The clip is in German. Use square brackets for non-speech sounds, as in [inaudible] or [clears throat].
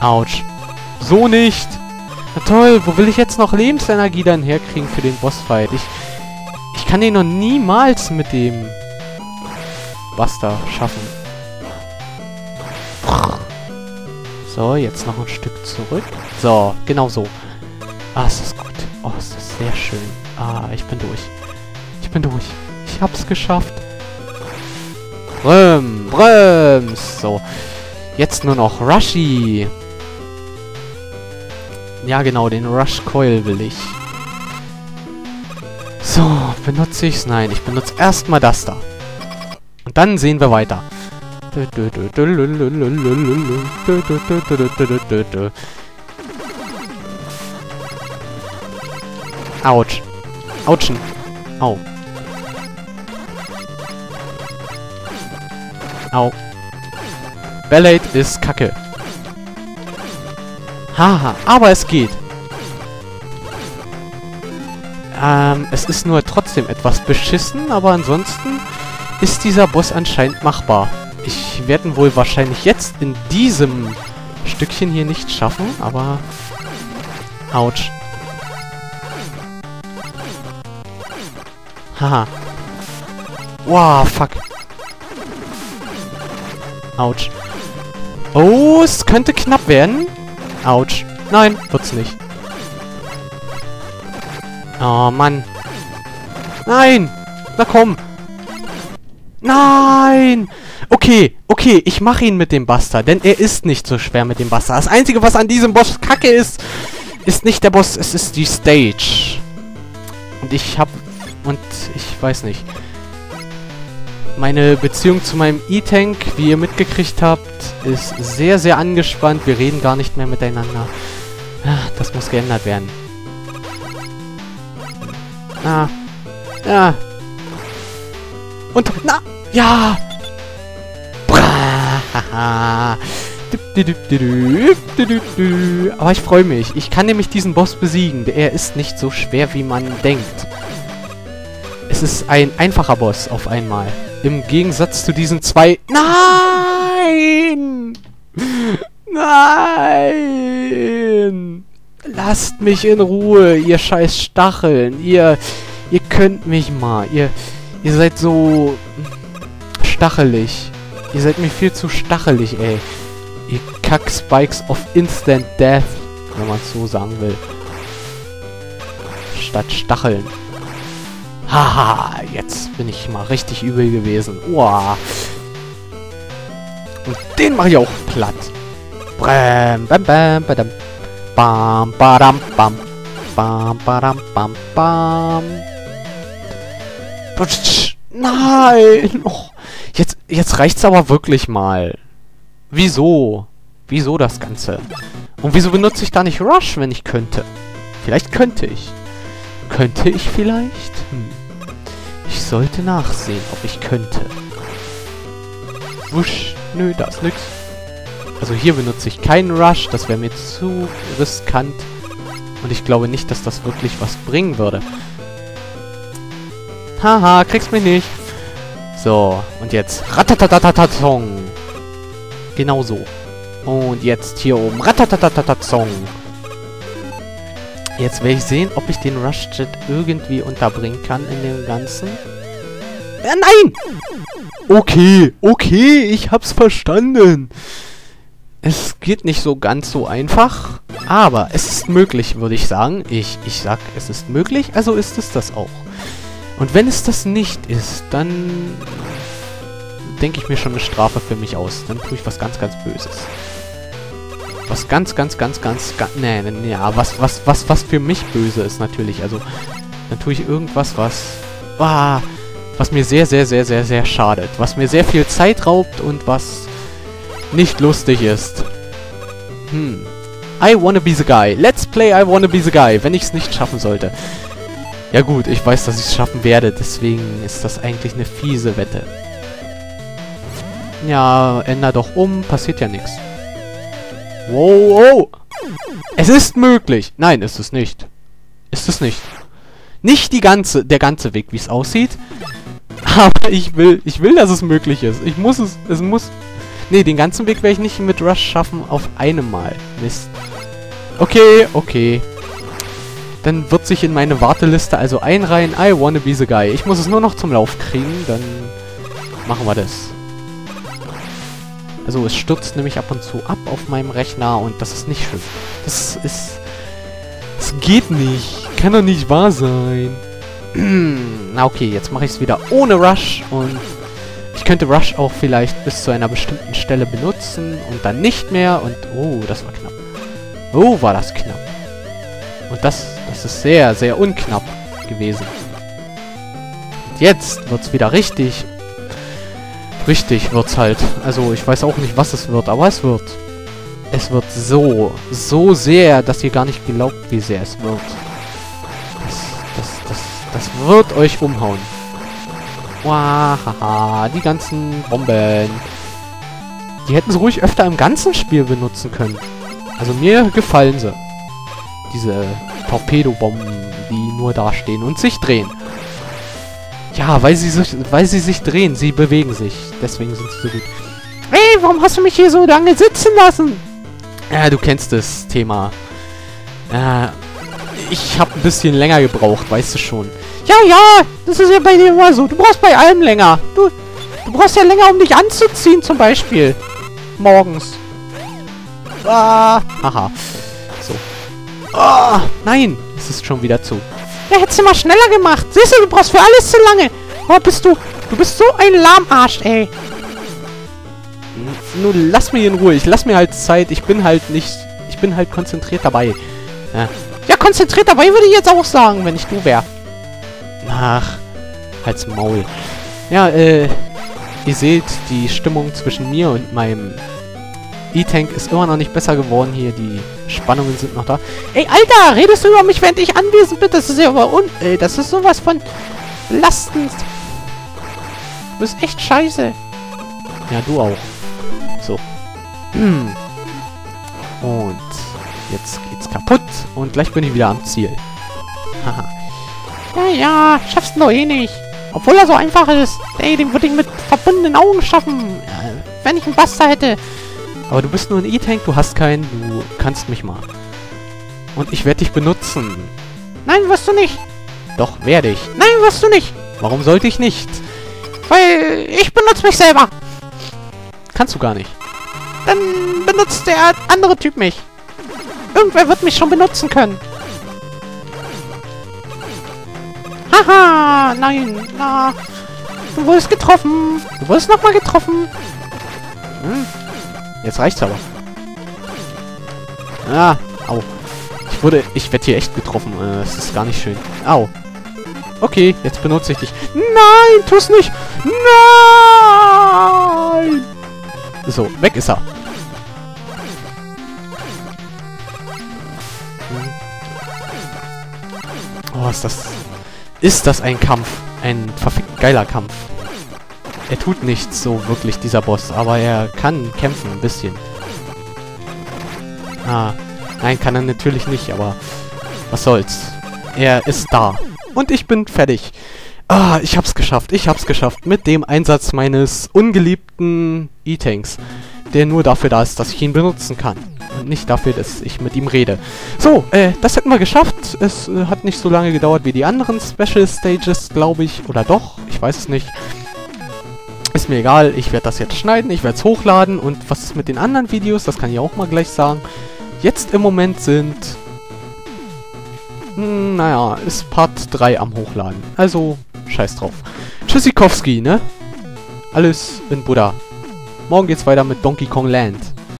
Autsch. So nicht. Na toll, wo will ich jetzt noch Lebensenergie dann herkriegen für den Bossfight? Ich, ich kann den noch niemals mit dem Buster schaffen. So, jetzt noch ein Stück zurück. So, genau so. Ah, ist das gut. Oh, ist das sehr schön. Ah, ich bin durch. Ich bin durch. Ich hab's geschafft. Brüm, Brüms. So. Jetzt nur noch Rushy. Ja, genau, den Rush Coil will ich. So, benutze ich's? Nein, ich benutze erstmal das da. Und dann sehen wir weiter. Autsch. Autschen. Au. Au. Ballade ist kacke. Haha, aber es geht. Ähm, es ist nur trotzdem etwas beschissen, aber ansonsten ist dieser Boss anscheinend machbar. Ich werde ihn wohl wahrscheinlich jetzt in diesem Stückchen hier nicht schaffen, aber... Autsch. Haha. Wow, fuck. Autsch. Oh, es könnte knapp werden. Autsch. Nein, wird's nicht. Oh, Mann. Nein! Na komm! Nein! Okay, okay, ich mache ihn mit dem Buster, denn er ist nicht so schwer mit dem Buster. Das Einzige, was an diesem Boss kacke ist, ist nicht der Boss, es ist die Stage. Und ich hab... Und ich weiß nicht. Meine Beziehung zu meinem E-Tank, wie ihr mitgekriegt habt, ist sehr, sehr angespannt. Wir reden gar nicht mehr miteinander. Ah, das muss geändert werden. Ah. Ja. Und, na, ja! Aber ich freue mich. Ich kann nämlich diesen Boss besiegen. Er ist nicht so schwer, wie man denkt. Es ist ein einfacher Boss auf einmal. Im Gegensatz zu diesen zwei... Nein! Nein! Lasst mich in Ruhe, ihr scheiß Stacheln. Ihr... Ihr könnt mich mal. Ihr... Ihr seid so... Stachelig. Ihr seid mir viel zu stachelig, ey. Ihr Kack-Spikes of Instant Death. Wenn man es so sagen will. Statt Stacheln. Haha, jetzt bin ich mal richtig übel gewesen. Uah. Und den mache ich auch platt. Bam, bam, bam, badam. Bam, badam, bam. Bam, badam, bam, bam. Nein! Oh, jetzt, jetzt reicht's aber wirklich mal. Wieso? Wieso das Ganze? Und wieso benutze ich da nicht Rush, wenn ich könnte? Vielleicht könnte ich. Könnte ich vielleicht? Hm. Sollte nachsehen, ob ich könnte. Wusch. Nö, da ist nix. Also hier benutze ich keinen Rush. Das wäre mir zu riskant. Und ich glaube nicht, dass das wirklich was bringen würde. Haha, kriegst mich nicht. So, und jetzt Ratatatatatong. Genau so. Und jetzt hier oben Ratatatatatong. Jetzt werde ich sehen, ob ich den Rush-Jet irgendwie unterbringen kann in dem Ganzen. Äh, nein! Okay, okay, ich hab's verstanden. Es geht nicht so ganz so einfach, aber es ist möglich, würde ich sagen. Ich, ich sag, es ist möglich, also ist es das auch. Und wenn es das nicht ist, dann denke ich mir schon eine Strafe für mich aus. Dann tue ich was ganz, ganz Böses. Was ganz, ganz, ganz, ganz, ganz, nee, nee, ja, was, was, was, was für mich böse ist natürlich. Also, dann tue ich irgendwas, was, ah, was mir sehr, sehr, sehr, sehr, sehr schadet. Was mir sehr viel Zeit raubt und was nicht lustig ist. Hm. I wanna be the guy. Let's play I wanna be the guy, wenn ich es nicht schaffen sollte. Ja gut, ich weiß, dass ich es schaffen werde, deswegen ist das eigentlich eine fiese Wette. Ja, änder doch um, passiert ja nichts. Wow, wow. Es ist möglich. Nein, ist es nicht. Ist es nicht. Nicht die ganze, der ganze Weg, wie es aussieht. Aber ich will, ich will, dass es möglich ist. Ich muss es, es muss... Nee, den ganzen Weg werde ich nicht mit Rush schaffen auf einem Mal. Mist. Okay, okay. Dann wird sich in meine Warteliste also einreihen. I wanna be the guy. Ich muss es nur noch zum Lauf kriegen, dann machen wir das. Also es stürzt nämlich ab und zu ab auf meinem Rechner und das ist nicht schön. Das ist... Es geht nicht. Kann doch nicht wahr sein. [clears throat] Na okay, jetzt mache ich es wieder ohne Rush und ich könnte Rush auch vielleicht bis zu einer bestimmten Stelle benutzen und dann nicht mehr und... Oh, das war knapp. Oh, war das knapp. Und das, das ist sehr, sehr unknapp gewesen. Und jetzt wird's wieder richtig. Richtig wird's halt. Also, ich weiß auch nicht, was es wird, aber es wird. Es wird so, so sehr, dass ihr gar nicht glaubt, wie sehr es wird. Das, das, das, das wird euch umhauen. Wahaha, die ganzen Bomben. Die hätten sie ruhig öfter im ganzen Spiel benutzen können. Also mir gefallen sie. Diese Torpedobomben, die nur da stehen und sich drehen. Ja, weil sie, sich, weil sie sich drehen. Sie bewegen sich. Deswegen sind sie so gut. Hey, warum hast du mich hier so lange sitzen lassen? Ja, du kennst das Thema. Ja, ich habe ein bisschen länger gebraucht, weißt du schon. Ja, ja, das ist ja bei dir immer so. Du brauchst bei allem länger. Du, du brauchst ja länger, um dich anzuziehen, zum Beispiel. Morgens. Ah, haha. So. Ah, nein, es ist schon wieder zu. Ja, hättest du mal schneller gemacht. Siehst du, du brauchst für alles zu lange. Oh, bist du... Du bist so ein Lahmarsch, ey. Nun, lass mich in Ruhe. Ich lass mir halt Zeit. Ich bin halt nicht... Ich bin halt konzentriert dabei. Ja, ja konzentriert dabei würde ich jetzt auch sagen, wenn ich du wäre. Ach, halt's Maul. Ja, äh... Ihr seht, die Stimmung zwischen mir und meinem E-Tank ist immer noch nicht besser geworden hier. Die Spannungen sind noch da. Ey, Alter, redest du über mich, während ich anwesend bin? Das ist ja aber un... Ey, das ist sowas von... belastend. Du bist echt scheiße. Ja, du auch. So. Hm. Und jetzt geht's kaputt. Und gleich bin ich wieder am Ziel. Haha. ja, ja, schaffst du doch eh nicht. Obwohl er so einfach ist. Ey, den würde ich mit verbundenen Augen schaffen. Ja, wenn ich einen Buster hätte. Aber du bist nur ein E-Tank, du hast keinen, du kannst mich mal. Und ich werde dich benutzen. Nein, wirst du nicht. Doch, werde ich. Nein, wirst du nicht. Warum sollte ich nicht? Weil ich benutze mich selber. Kannst du gar nicht. Dann benutzt der andere Typ mich. Irgendwer wird mich schon benutzen können. Haha, nein, na. Du wurdest getroffen. Du wurdest nochmal getroffen. Hm, Jetzt reicht's aber. Ah, au. Ich wurde... Ich werde hier echt getroffen. Äh, ist gar nicht schön. Au. Okay, jetzt benutze ich dich. Nein, tu's nicht. Nein! So, weg ist er. Oh, ist das... Ist das ein Kampf. Ein verfickt geiler Kampf. Er tut nichts so wirklich, dieser Boss, aber er kann kämpfen, ein bisschen. Ah, nein, kann er natürlich nicht, aber was soll's. Er ist da. Und ich bin fertig. Ah, ich hab's geschafft, ich hab's geschafft. Mit dem Einsatz meines ungeliebten E-Tanks. Der nur dafür da ist, dass ich ihn benutzen kann. Und nicht dafür, dass ich mit ihm rede. So, äh, das hätten wir geschafft. Es äh, hat nicht so lange gedauert wie die anderen Special Stages, glaube ich. Oder doch? Ich weiß es nicht. Ist mir egal, ich werde das jetzt schneiden, ich werde es hochladen und was ist mit den anderen Videos, das kann ich auch mal gleich sagen. Jetzt im Moment sind... Hm, naja, ist Part 3 am Hochladen. Also, scheiß drauf. Tschüssikowski, ne? Alles in Buddha. Morgen geht's weiter mit Donkey Kong Land.